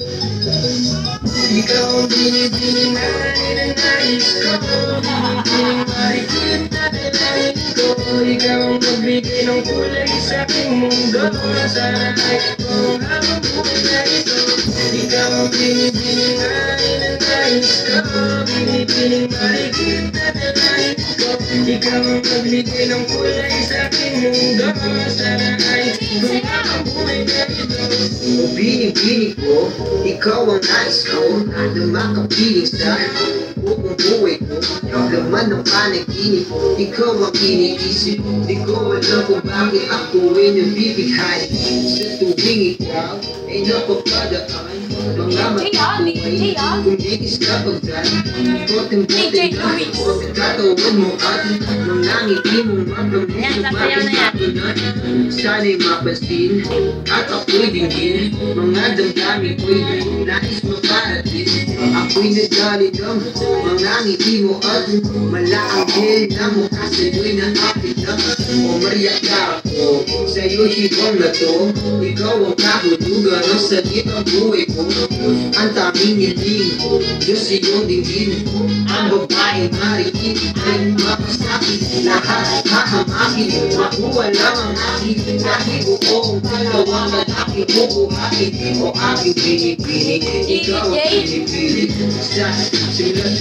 Ikaw ang binibining na ninanais ko Binibining marikit na dalangin ko Ikaw ang magbigay ng kulay sa aking mundo Sana ay kung habang buhay na ito Ikaw ang binibining na ninanais ko Binibining marikit na dalangin ko Ikaw ang magbigay ng kulay sa aking mundo. Sana ay bining-bining ko, ikaw ang nais ko Na makapiling sa buong buhay ko Laman ng panaginip, ikaw ang iniisip. Di ko alam kung bakit ako ay nabibighani Sa tuwing ikaw ay napapadaan Mga mata ko ay kumigis kapag dahil Bote-bote na ako katawan mo at Mga ngiti mong mapamit Yan, sa sasayaw na yan. Sana'y mapansin At ako'y dinggin Mga damdamin ko'y nais maparating Ako'y nagdalidam Mga ngiti mo at Malaanggil na mukha sa'yo'y naapit na Maria ka ako Sa'yo hibang na to. Ikaw ang kahulugan ng sagip ang buhay ko. Ang tanging hiling Diyos iyong dinggin Ang babaeng mariin Ay makasakit Lahat hahamakin Makuha lang ang akin Kahit buong dalawang lalaki Bubuhatin. O aking pinipinig Ikaw ang pinipinig Sa hindi ng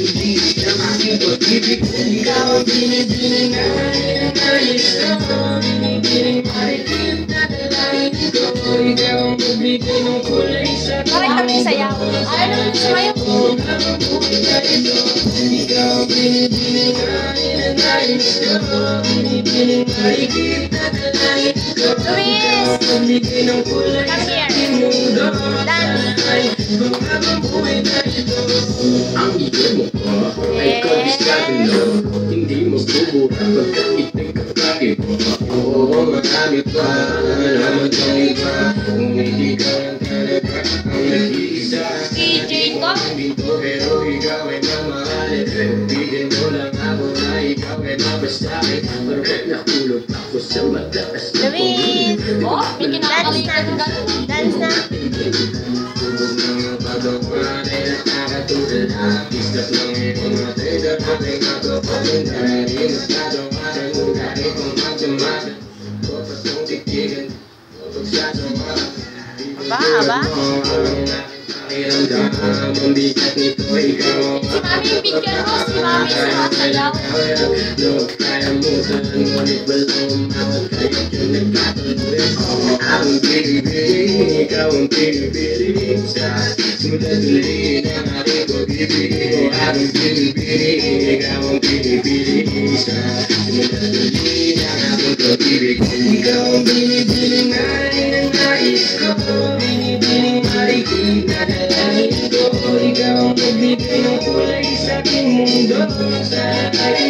aking pag-ibig Ikaw ang binibining na ninanais ko Binibining marikit na dalangin ko Ikaw ang magbigay ng kulay sa Parang kami sayaw. Ayaw naman sumayaw. Kung habang buhay na ito Ikaw ang binibining na ninanais ko Binibining marikit na ko Luis! Ikaw ang magbigay ng kulay sa aking mundo. Ay, kung habang buhay na ito Ang iyong mukha ay kabisado na Hindi mo bubura pagkat ito'y kakaiba Oo, marami pa. Naman ang iba Kung hindi ka lang talaga ang nag-iisa. DJ ko. Dito pero ikaw ay mamahalin. Bigyan mo lang ako na ikaw ay mabasahin Perfect na kulot ako sa na Luis! Oh, may kinakalikan ka. Dance na. Pista flamengo na telha, contem na copa de nariz sumasayaw. Look, kaya mo sa ngunit walang umawat Kaya yun nagkatuloy Ang pinipili, ikaw ang pinipili Sa simula tuloy ng ating pag-ibig Ang pinipili, ikaw ang pinipili ng pag-ibig Ikaw ang binibining na ninanais ko Binibining marikit na dalangin ko Ikaw ang magbigay ng kulay sa aking mundo Sa aking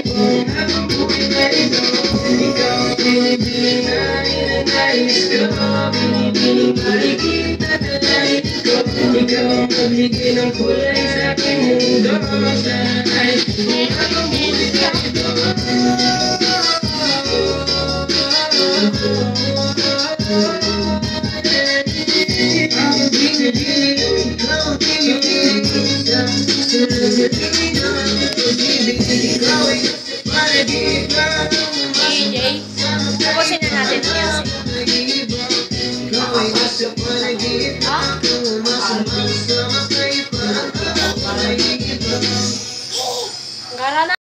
DJ. Tapusin na natin yung.